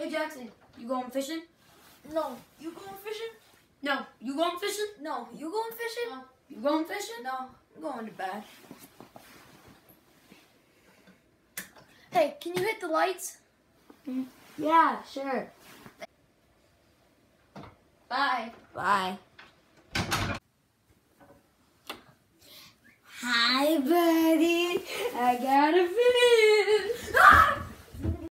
Hey Jackson, you going fishing? No. You going fishing? No. You going fishing? No. You going fishing? No. You going fishing? No. I'm going to bed. Hey, can you hit the lights? Yeah, sure. Bye. Bye. Hi, buddy. I got a video.